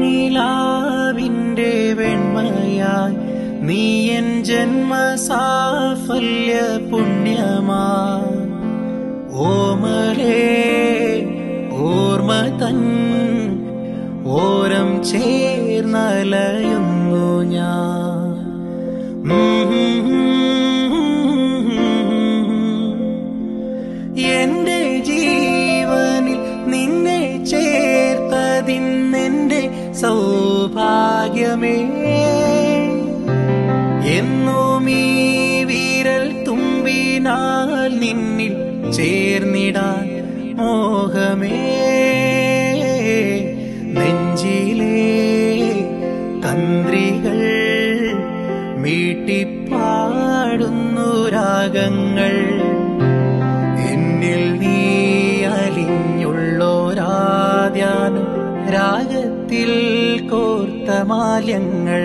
നിലാവിന്റെ വെണ്മയായി നീ എൻ ജന്മ സാഫല്യ പുണ്യമാ. ഓമലേ ഓർമ്മ തൻ ഓരം ചേർന്നലയോ സൗഭാഗ്യമേ. എന്നും ഈ വിരൽ തുമ്പിനാൽ നിന്നിൽ ചേർന്നിടാൻ മോഹമേ. നെഞ്ചിലേ തന്ത്രികൾ മീട്ടിപ്പാടുന്നു രാഗങ്ങൾ. രാഗത്തിൽ കോർത്ത മാല്യങ്ങൾ